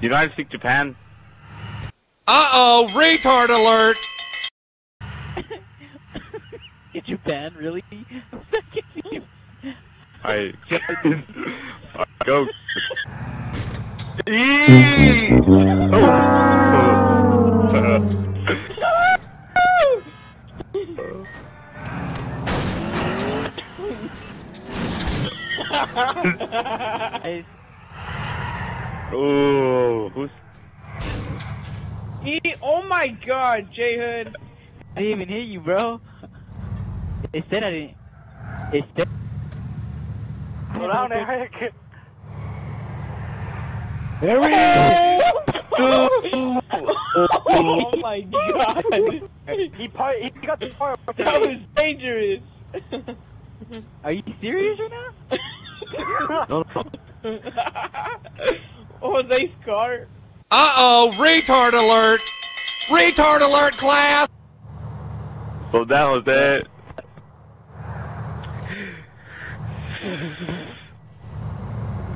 You know how to speak Japan? Uh-oh, retard alert! In Japan, really? Alright. Alright, go. Eee! Guys, Oh, who's He, oh my god, J Hood. I didn't even hear you, bro. It said I didn't. It said. Hold on, Eric. There we Oh my god. He part, he got the part. That was dangerous. Are you serious right now? no, no. oh, they scar. Uh-oh, retard alert! Retard alert, class! So that was it.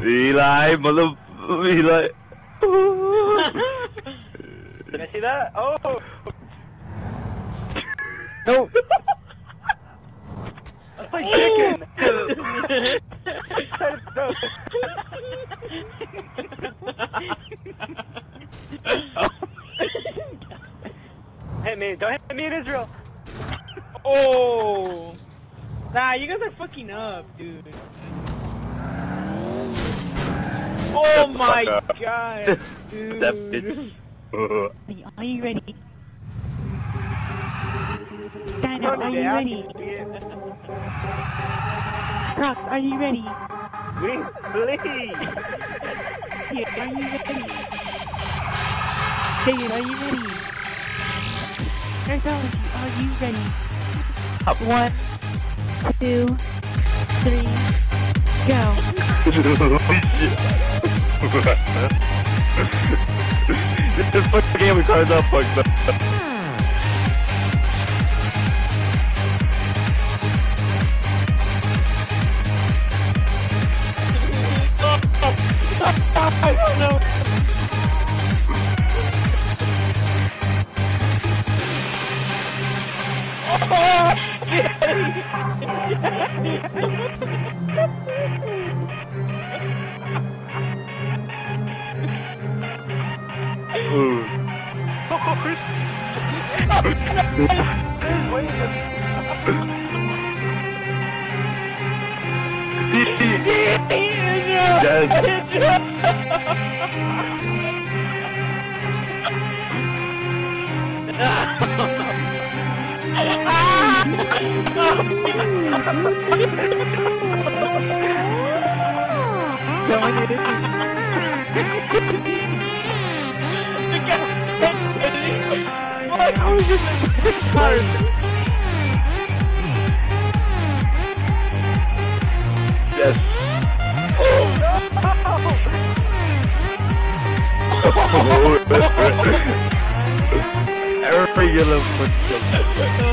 Eli, mother, Eli. Did I see that? Oh. No. Hit me. Don't hit me in Israel. Oh. Nah, you guys are fucking up, dude. Oh my god, dude. That bitch. Are you ready? Dino, are you ready? Crocs, are you ready? We please. Here, are you ready? David, are you ready? Archaeology, are you ready? One, two, three, go. this fucking game cards up fucked up. Ooh. Yes. Ah! Yes. Regular footsteps.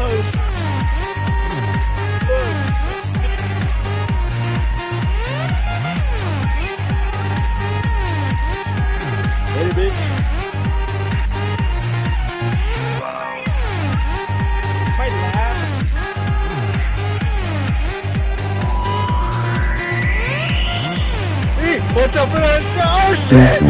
What's up, man? Oh shit!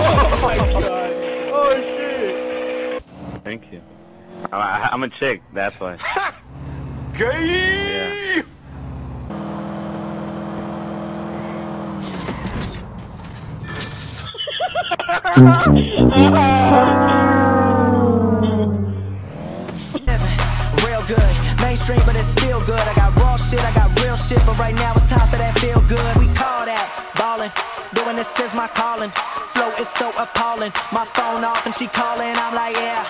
oh my god! Oh shit! Thank you. I, I'm a chick, that's why. Yeah. Real Doing this is my calling. Flow is so appalling. My phone off and she calling. I'm like, yeah,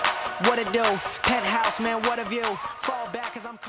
what it do? Penthouse, man, what a view. Fall back cause I'm.